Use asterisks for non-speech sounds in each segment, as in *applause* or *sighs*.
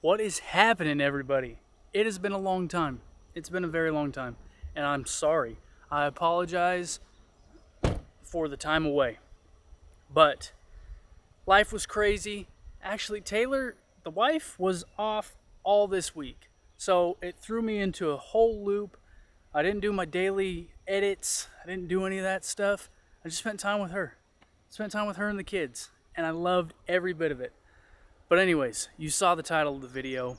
What is happening, everybody? It has been a long time. It's been a very long time. And I'm sorry. I apologize for the time away. But life was crazy. Actually, Taylor, the wife, was off all this week. So it threw me into a whole loop. I didn't do my daily edits, I didn't do any of that stuff. I just spent time with her. Spent time with her and the kids. And I loved every bit of it. But anyways, you saw the title of the video.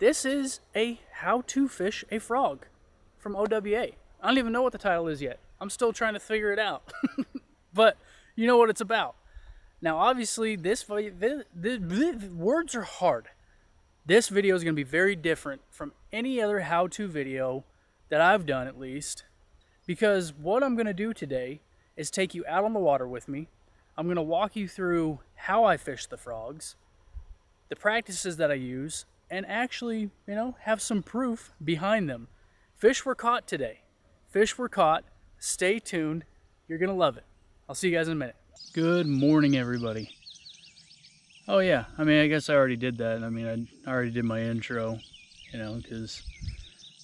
This is a how to fish a frog from OWA. I don't even know what the title is yet. I'm still trying to figure it out. *laughs* but you know what it's about. Now, obviously, this, this, this words are hard. This video is going to be very different from any other how-to video that I've done, at least, because what I'm going to do today is take you out on the water with me. I'm going to walk you through how I fish the frogs, the practices that I use, and actually, you know, have some proof behind them. Fish were caught today. Fish were caught. Stay tuned. You're going to love it. I'll see you guys in a minute. Good morning, everybody. Oh yeah, I mean, I guess I already did that. I mean, I already did my intro, you know, because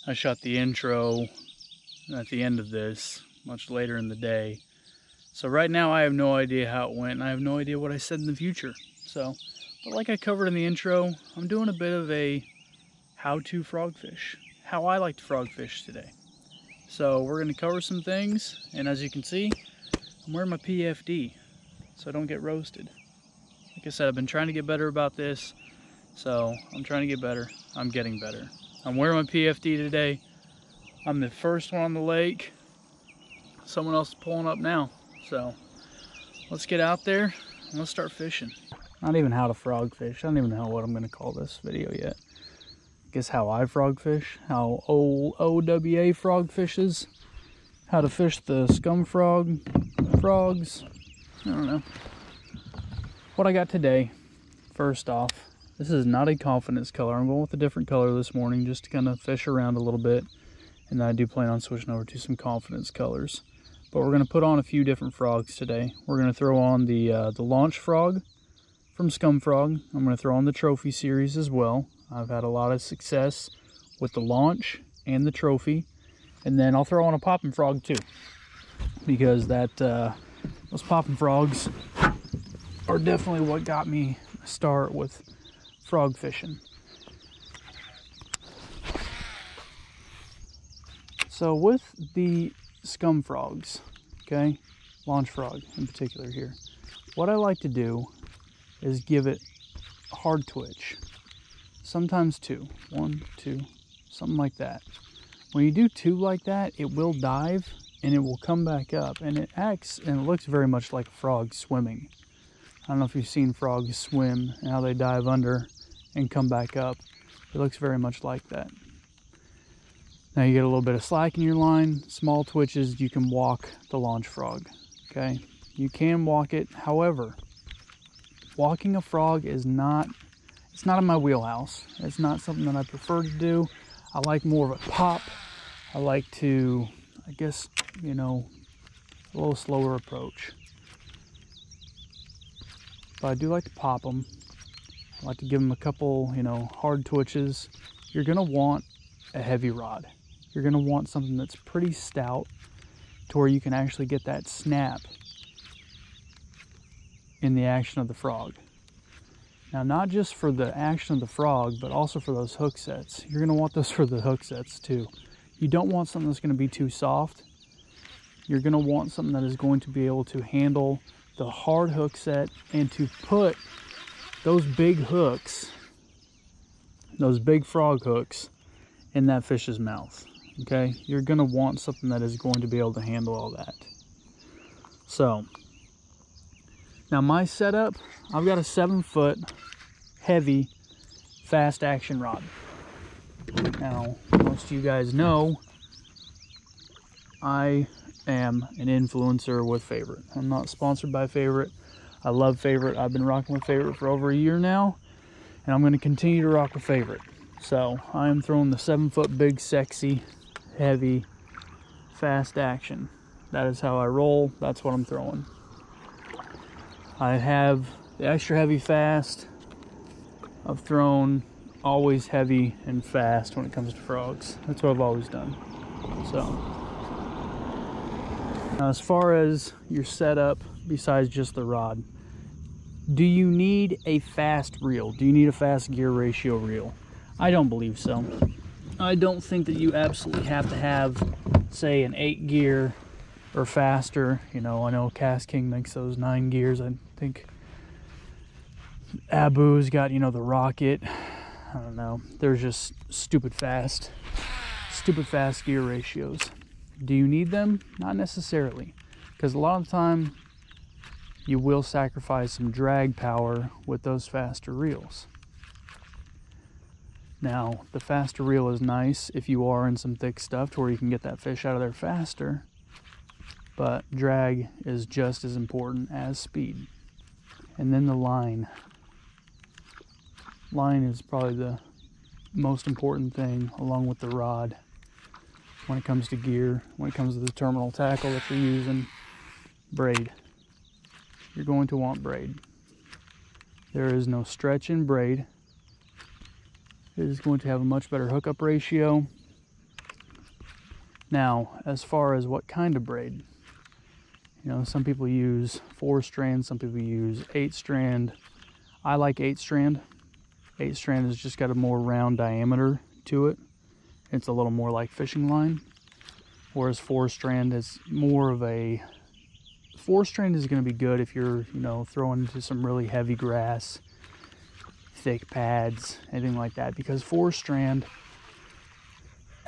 I shot the intro at the end of this, much later in the day. So right now I have no idea how it went, and I have no idea what I said in the future. So but like I covered in the intro, I'm doing a bit of a how to frogfish, how I like to frogfish today. So we're going to cover some things, and as you can see, I'm wearing my PFD so I don't get roasted. Like I said, I've been trying to get better about this, so I'm trying to get better. I'm getting better. I'm wearing my PFD today. I'm the first one on the lake. Someone else is pulling up now. So let's get out there and let's start fishing. Not even how to frog fish. I don't even know what I'm going to call this video yet. Guess how I frog fish. How old OWA frog fishes. How to fish the scum frog frogs. I don't know. What I got today, first off, this is not a confidence color. I'm going with a different color this morning just to kind of fish around a little bit. And I do plan on switching over to some confidence colors. But we're going to put on a few different frogs today. We're going to throw on the, uh, the launch frog from Scumfrog. I'm going to throw on the trophy series as well. I've had a lot of success with the launch and the trophy. And then I'll throw on a popping frog too. Because that uh, those popping frogs are definitely what got me a start with frog fishing. So with the scum frogs, okay, launch frog in particular here, what I like to do is give it a hard twitch. Sometimes two. One, two, something like that. When you do two like that, it will dive and it will come back up and it acts and it looks very much like a frog swimming. I don't know if you've seen frogs swim and how they dive under and come back up. It looks very much like that. Now you get a little bit of slack in your line, small twitches, you can walk the launch frog. Okay, you can walk it. However, walking a frog is not it's not in my wheelhouse. It's not something that i prefer to do. I like more of a pop. I like to i guess you know a little slower approach. But i do like to pop them i like to give them a couple you know hard twitches. You're going to want a heavy rod. You're going to want something that's pretty stout to where you can actually get that snap in the action of the frog. Now, not just for the action of the frog, but also for those hook sets. You're going to want those *laughs* for the hook sets too. You don't want something that's going to be too soft. You're going to want something that is going to be able to handle the hard hook set and to put those big hooks, those big frog hooks, in that fish's mouth. Okay? You're going to want something that is going to be able to handle all that. So, now my setup, I've got a seven foot heavy fast action rod. Now, most of you guys know I am an influencer with Favorite. I'm not sponsored by Favorite. I love Favorite. I've been rocking with Favorite for over a year now, and I'm going to continue to rock with Favorite. So I am throwing the seven foot big, sexy, heavy, fast action. That is how I roll. That's what I'm throwing. I have the extra heavy fast. I've thrown always heavy and fast when it comes to frogs. That's what I've always done. So, now as far as your setup, besides just the rod, do you need a fast reel? Do you need a fast gear ratio reel? I don't believe so. I don't think that you absolutely have to have, say, an eight gear or faster. You know, I know KastKing makes those nine gears. I think Abu's got, you know, the rocket. I don't know. They're just stupid fast. Stupid fast gear ratios. Do you need them? Not necessarily. Because a lot of the time you will sacrifice some drag power with those faster reels. Now, the faster reel is nice if you are in some thick stuff to where you can get that fish out of there faster, but drag is just as important as speed. And then the line. Line is probably the most important thing along with the rod when it comes to gear, when it comes to the terminal tackle that you're using. Braid you're going to want braid. There is no stretch in braid. It is going to have a much better hookup ratio. Now, as far as what kind of braid, you know, some people use four strand, some people use eight strand. I like eight strand. Eight strand has just got a more round diameter to it. It's a little more like fishing line. Whereas four strand is more of a four strand is going to be good if you're, you know, throwing into some really heavy grass, thick pads, anything like that. Because four strand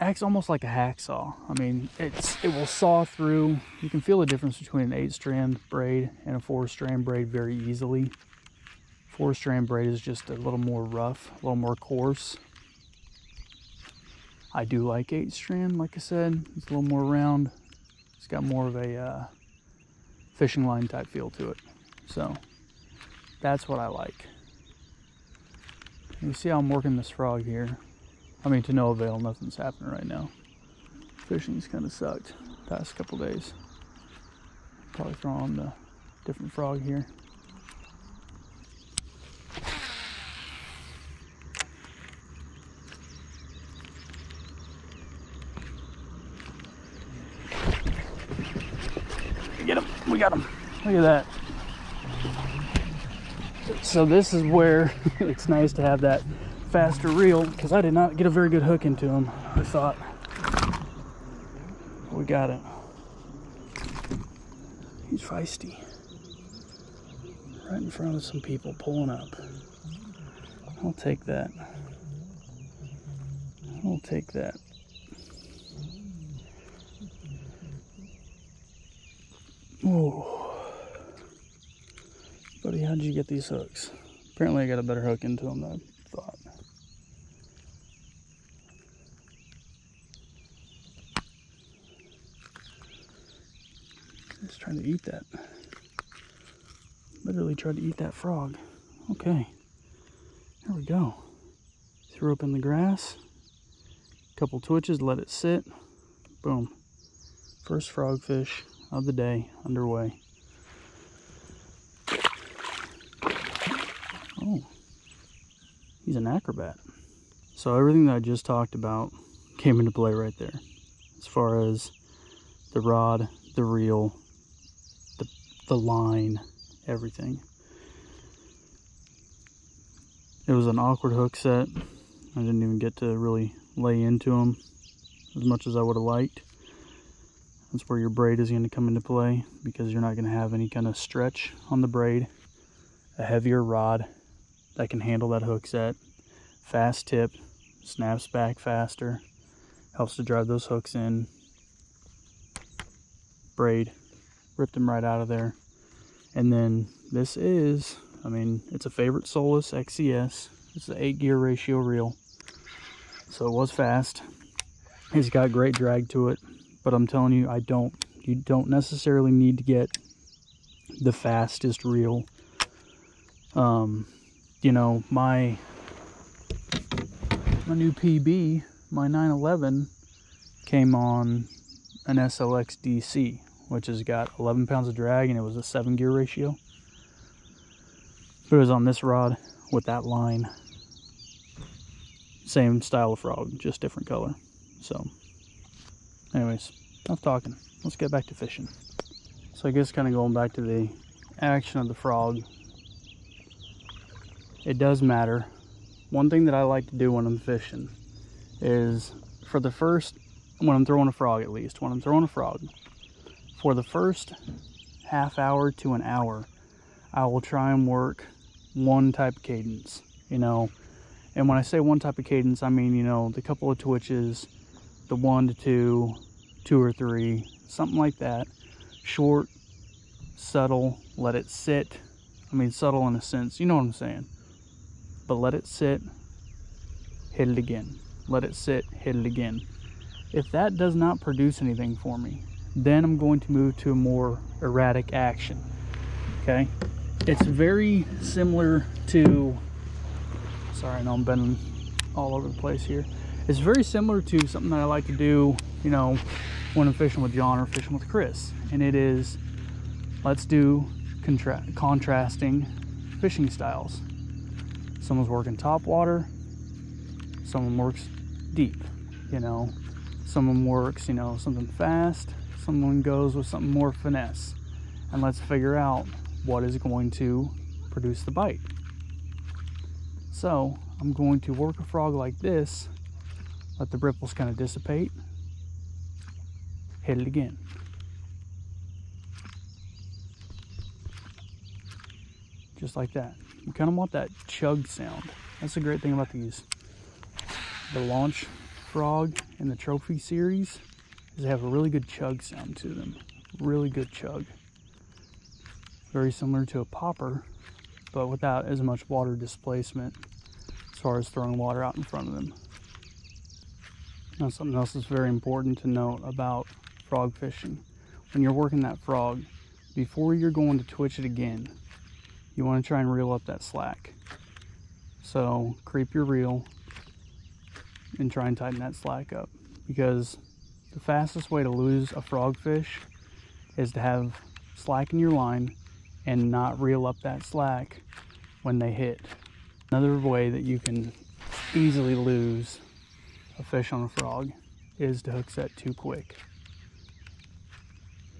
acts almost like a hacksaw. I mean, it's it will saw through. You can feel the difference between an eight strand braid and a four strand braid very easily. Four strand braid is just a little more rough, a little more coarse. I do like eight strand, like I said. It's a little more round. It's got more of a uh, fishing line type feel to it. So that's what I like. You see how I'm working this frog here. I mean, to no avail, nothing's happening right now. Fishing's kind of sucked past couple days. Probably throw on the different frog here. Get him, we got him. Look at that. So this is where *laughs* it's nice to have that faster reel because I did not get a very good hook into him. I thought we got it. He's feisty. Right in front of some people pulling up. I'll take that. I'll take that. Oh. Buddy, how'd you get these hooks? Apparently I got a better hook into them than I thought. Just trying to eat that. Literally tried to eat that frog. Okay. There we go. Threw up in the grass. Couple twitches, let it sit. Boom. First frogfish of the day underway. Oh, he's an acrobat. So everything that I just talked about came into play right there. As far as the rod, the reel, the, line, everything. It was an awkward hook set. I didn't even get to really lay into them as much as I would have liked. That's where your braid is going to come into play because you're not going to have any kind of stretch on the braid. A heavier rod that can handle that hook set. Fast tip, snaps back faster, helps to drive those hooks in. Braid, rip them right out of there. And then this is, I mean, it's a favorite Soleus XCS. It's an 8 gear ratio reel. So it was fast. It's got great drag to it but I'm telling you, I don't. You don't necessarily need to get the fastest reel. Um, you know, my my new PB, my 911, came on an SLX DC, which has got 11 pounds of drag and it was a seven gear ratio. But it was on this rod with that line. same style of frog, just different color. So, anyways, enough talking. Let's get back to fishing. So I guess kind of going back to the action of the frog, it does matter. One thing that I like to do when I'm fishing is for the first, when I'm throwing a frog at least, when I'm throwing a frog, for the first half hour to an hour, I will try and work one type of cadence, you know. And when I say one type of cadence, I mean, you know, the couple of twitches, the one to two, two or three, something like that. Short, subtle, let it sit. I mean, subtle in a sense, you know what I'm saying. But let it sit, hit it again. Let it sit, hit it again. If that does not produce anything for me, then I'm going to move to a more erratic action. Okay? It's very similar to, sorry, I know I'm bending all over the place here. It's very similar to something that I like to do, you know, when I'm fishing with John or fishing with Chris. And it is, let's do contra contrasting fishing styles. Someone's working top water, someone works deep, you know. Someone works, you know, something fast, someone goes with something more finesse. And let's figure out what is going to produce the bite. So I'm going to work a frog like this, let the ripples kind of dissipate, hit it again. Just like that. You kind of want that chug sound. That's the great thing about these. The launch frog in the trophy series is they have a really good chug sound to them. Really good chug. Very similar to a popper, but without as much water displacement as far as throwing water out in front of them. Now something else that's very important to note about frog fishing. When you're working that frog, before you're going to twitch it again, you want to try and reel up that slack. So creep your reel and try and tighten that slack up because the fastest way to lose a frogfish is to have slack in your line and not reel up that slack when they hit. Another way that you can easily lose a fish on a frog is to hook set too quick.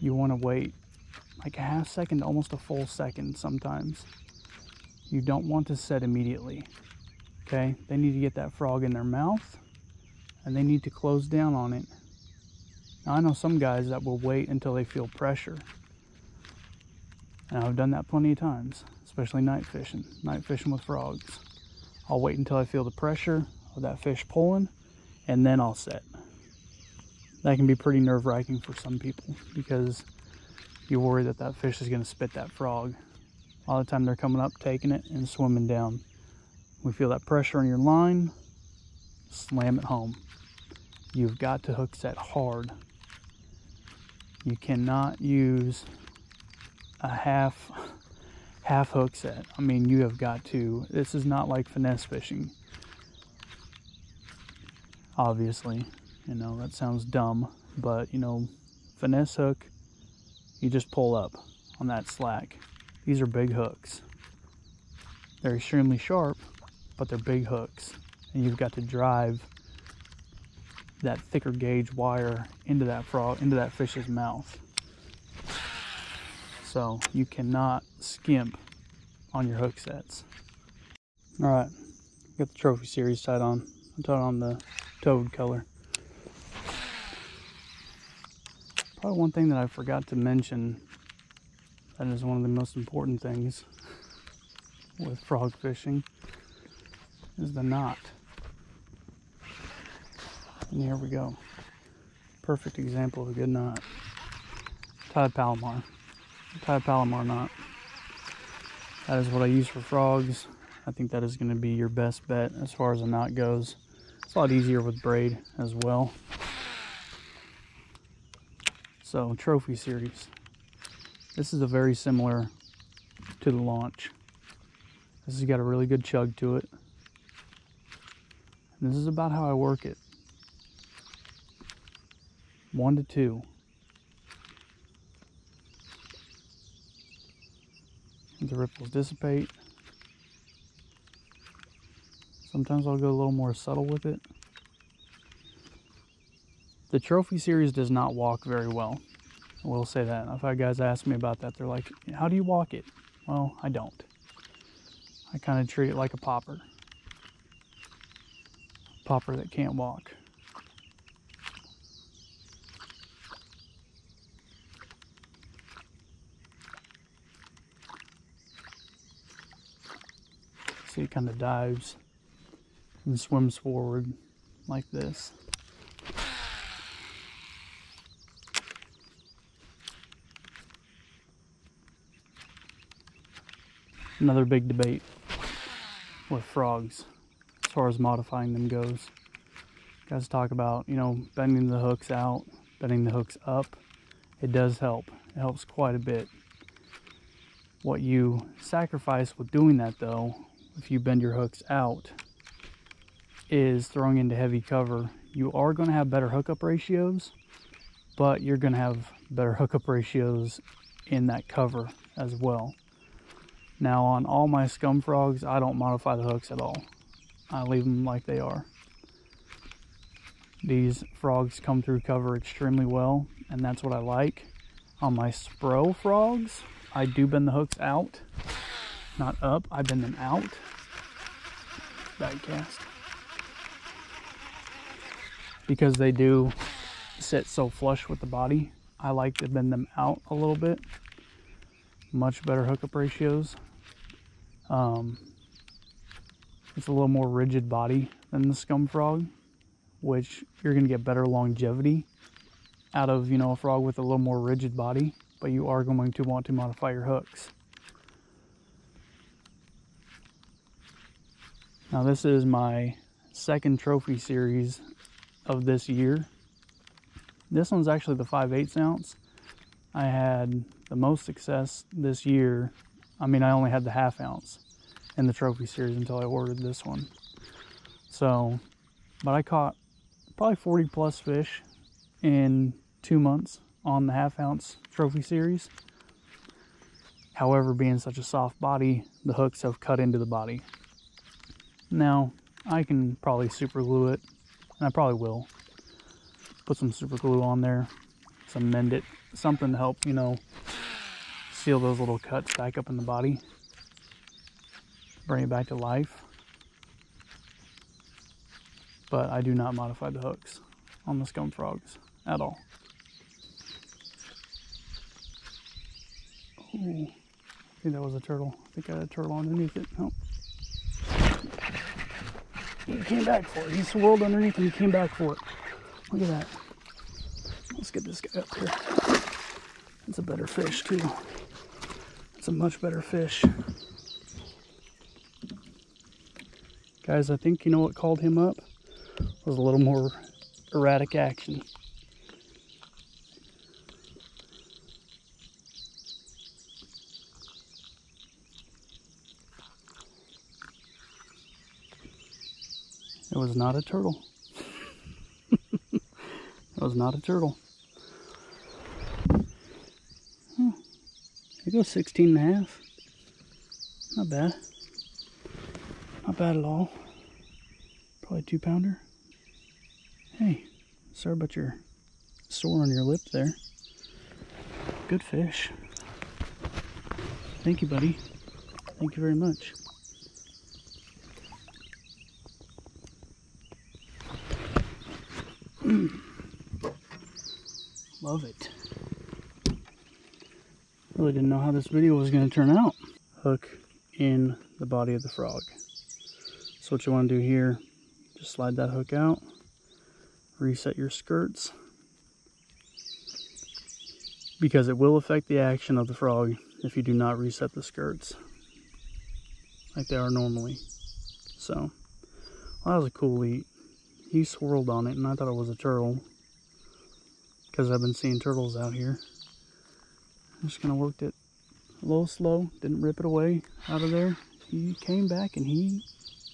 You want to wait like a half second, almost a full second sometimes. You don't want to set immediately. Okay, they need to get that frog in their mouth and they need to close down on it. Now, I know some guys that will wait until they feel pressure. And I've done that plenty of times, especially night fishing, night fishing with frogs. I'll wait until I feel the pressure of that fish pulling and then I'll set. That can be pretty nerve wracking for some people because you worry that that fish is going to spit that frog. All the time they're coming up, taking it, and swimming down. We feel that pressure on your line, slam it home. You've got to hook set hard. You cannot use a half half hook set. I mean, you have got to. This is not like finesse fishing. Obviously, you know, that sounds dumb, but you know, finesse hook, you just pull up on that slack. These are big hooks. They're extremely sharp, but they're big hooks. And you've got to drive that thicker gauge wire into that frog, into that fish's mouth. So you cannot skimp on your hook sets. All right, got the trophy series tied on. I'm tied on the toad color. Probably one thing that I forgot to mention that is one of the most important things with frog fishing is the knot. And here we go. Perfect example of a good knot. Tied Palomar. Tied Palomar knot. That is what I use for frogs. I think that is going to be your best bet as far as a knot goes. It's a lot easier with braid as well. So, trophy series. This is a very similar to the launch. This has got a really good chug to it. And this is about how I work it. One to two. The ripples dissipate. Sometimes I'll go a little more subtle with it. The trophy series does not walk very well. I will say that. If I've had guys ask me about that. They're like, how do you walk it? Well, I don't. I kind of treat it like a popper. Popper that can't walk. See, it kind of dives and swims forward like this. Another big debate with frogs as far as modifying them goes. Guys talk about, you know, bending the hooks out, bending the hooks up. It does help. It helps quite a bit. What you sacrifice with doing that though, if you bend your hooks out, is throwing into heavy cover. You are going to have better hookup ratios, but you're going to have better hookup ratios in that cover as well. Now on all my scum frogs, I don't modify the hooks at all. I leave them like they are. These frogs come through cover extremely well, and that's what I like. On my spro frogs, I do bend the hooks out, not up, I bend them out. Bag cast. Because they do sit so flush with the body, I like to bend them out a little bit. Much better hookup ratios. Um, it's a little more rigid body than the scum frog, which you're going to get better longevity out of, you know, a frog with a little more rigid body, but you are going to want to modify your hooks. Now this is my second trophy series of this year. This one's actually the 5 8 ounce. I had the most success this year I mean, I only had the half ounce in the trophy series until I ordered this one. So, but I caught probably 40 plus fish in two months on the half ounce trophy series. However, being such a soft body, the hooks have cut into the body. Now, I can probably super glue it, and I probably will. Put some super glue on there, some mend it, something to help, you know, seal those little cuts back up in the body. Bring it back to life. But I do not modify the hooks on the scum frogs at all. Ooh, I think that was a turtle. I think I had a turtle underneath it. Oh. Came back for it. He swirled underneath and he came back for it. Look at that. Let's get this guy up here. It's a better fish too. It's a much better fish. Guys, I think you know what called him up? Was a little more erratic action. It was not a turtle. *laughs* it was not a turtle. Hmm. It goes 16 and a half. Not bad. Not bad at all. Probably two pounder. Hey, sorry about your sore on your lip there. Good fish. Thank you, buddy. Thank you very much. *clears throat* Love it. Really didn't know how this video was going to turn out. Hook in the body of the frog. So what you want to do here, just slide that hook out, reset your skirts, because it will affect the action of the frog if you do not reset the skirts like they are normally. So, well, that was a cool eat. He swirled on it and I thought it was a turtle because I've been seeing turtles out here. Just kind of worked it a little slow, didn't rip it away out of there. He came back and he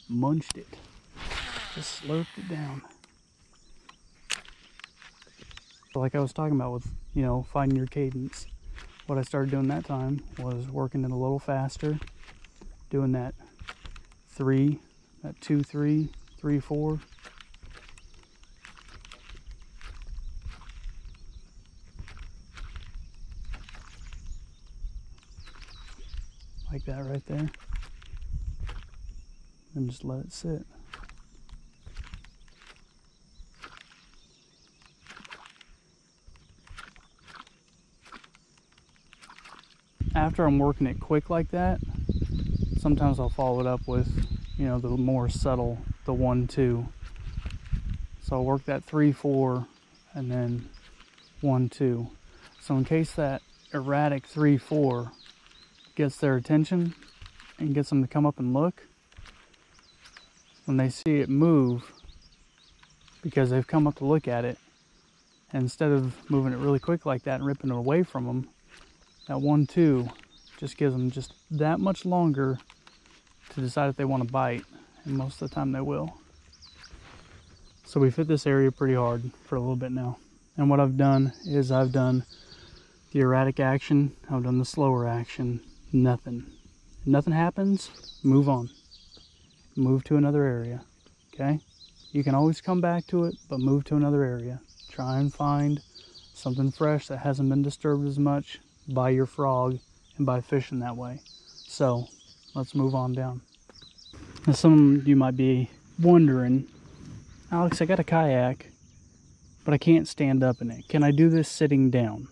munched it, just slurped it down. Like I was talking about with, you know, finding your cadence, what I started doing that time was working it a little faster, doing that three, That two, three, three, four. Like that right there. And just let it sit. after I'm working it quick like that, sometimes I'll follow it up with, you know, the more subtle, the one, two. So I'll work that three, four, and then one, two. So in case that erratic three, four gets their attention and gets them to come up and look, when they see it move, because they've come up to look at it, instead of moving it really quick like that and ripping it away from them, that one two just gives them just that much longer to decide if they want to bite and most of the time they will. So we fit this area pretty hard for a little bit now. And what I've done is I've done the erratic action I've done the slower action nothing if nothing happens move on move to another area okay you can always come back to it but move to another area try and find something fresh that hasn't been disturbed as much by your frog and by fishing that way. So let's move on down. Now some of you might be wondering, Alex, I got a kayak, but I can't stand up in it. Can I do this sitting down?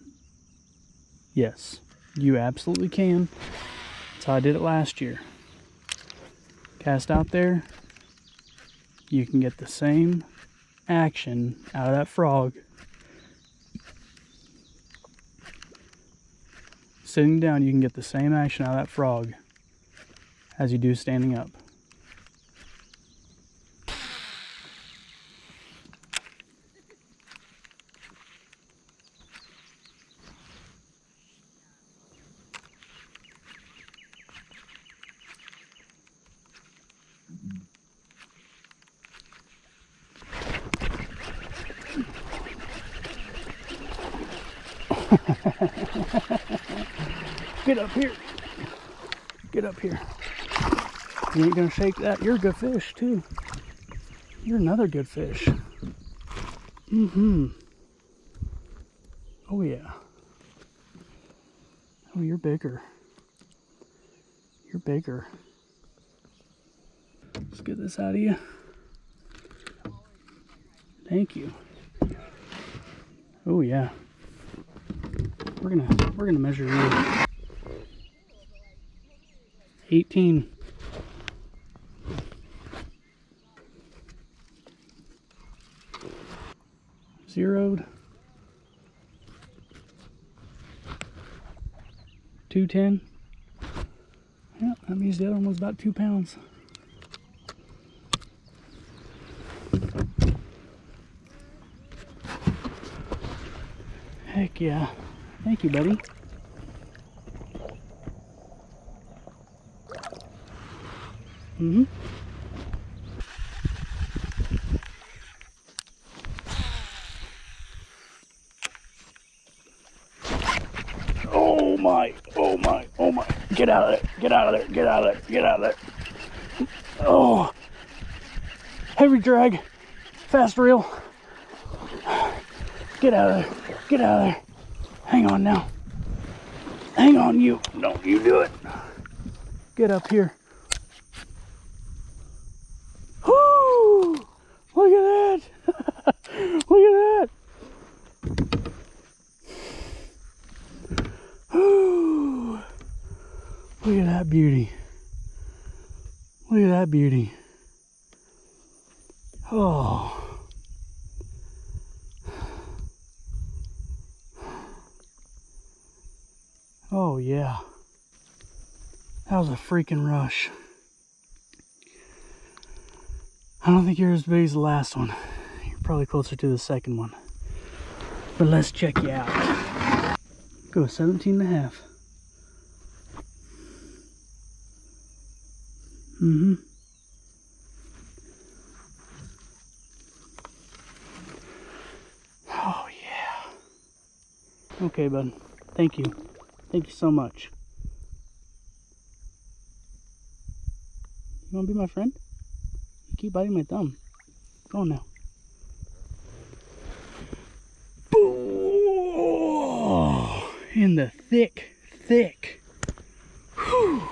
Yes, you absolutely can. That's how I did it last year. Cast out there, you can get the same action out of that frog Sitting down, you can get the same action out of that frog as you do standing up. *laughs* Get up here. Get up here. You ain't gonna shake that. You're a good fish too. You're another good fish. Mm-hmm. Oh yeah. Oh, you're bigger. You're bigger. Let's get this out of you. Thank you. Oh yeah. We're gonna we're gonna measure you. 18. Zeroed. 210. Yeah, that means the other one was about two pounds. Heck yeah. Thank you, buddy. Mm-hmm. Oh my, oh my, oh my. Get out of there, get out of there, get out of there, get out of there. Oh, heavy drag, fast reel. Get out of there, get out of there. Hang on now. Hang on, you. No, you do it. Get up here. Whoo! Look at that. *laughs* Look at that. Whoo! Look at that beauty. Look at that beauty. Oh. Oh, yeah. That was a freaking rush. I don't think you're as big as the last one. You're probably closer to the second one. But let's check you out. Go 17 and a half. Mm-hmm. Oh, yeah. Okay, bud. Thank you. Thank you so much. You want to be my friend? You keep biting my thumb. Go now. Boom! In the thick, thick. Whew.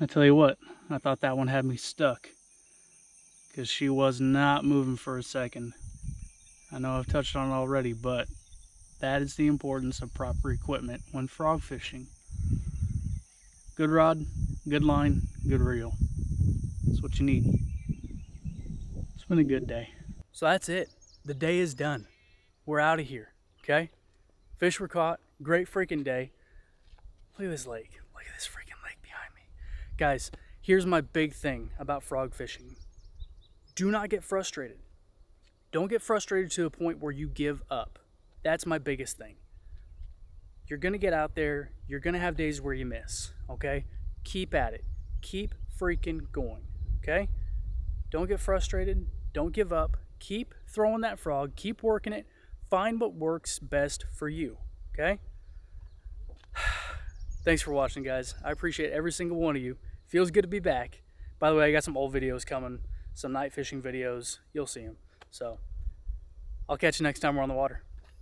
I tell you what, I thought that one had me stuck. Because she was not moving for a second. I know I've touched on it already, but that is the importance of proper equipment when frog fishing. Good rod, good line, good reel. That's what you need. It's been a good day. So that's it. The day is done. We're out of here, okay? Fish were caught. Great freaking day. Look at this lake. Look at this freaking lake behind me. Guys, here's my big thing about frog fishing. Do not get frustrated. Don't get frustrated to a point where you give up. That's my biggest thing. You're going to get out there. You're going to have days where you miss, okay? Keep at it. Keep freaking going, okay? Don't get frustrated. Don't give up. Keep throwing that frog. Keep working it. Find what works best for you, okay? *sighs* Thanks for watching, guys. I appreciate every single one of you. Feels good to be back. By the way, I got some old videos coming, some night fishing videos. You'll see them. So, I'll catch you next time we're on the water.